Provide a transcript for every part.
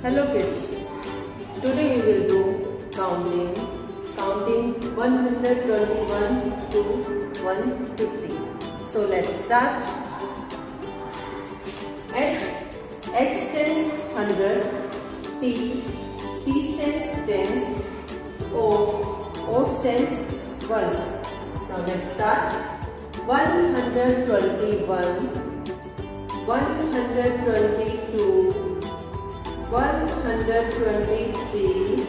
Hello kids, today we will do counting, counting 121 to 150. So let's start. H, X stands 100, T, T stands tens, O, O stands ones. Now let's start. 121, 122, 123,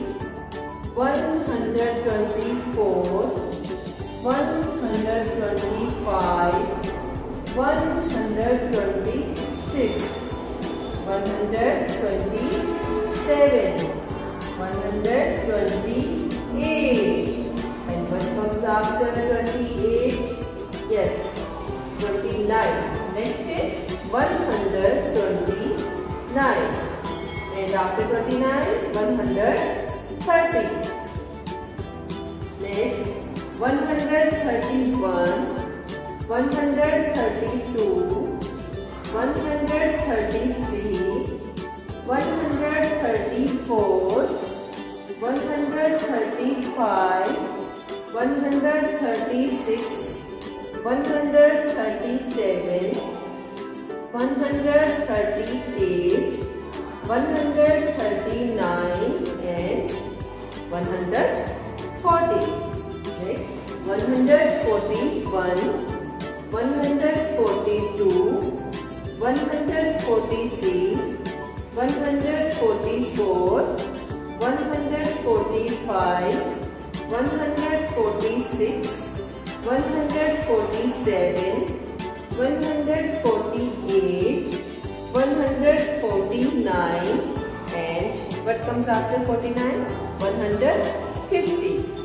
124, 125, 126, 127, 128. And what comes after 28? Yes, 29. Next is 129 after 29 130 next 131 132 133 134 135 136 137 138 139 and 140. Next, 141, 142, 143, 144, 145, 146, 147, 148, 149 and what comes after 49? 150.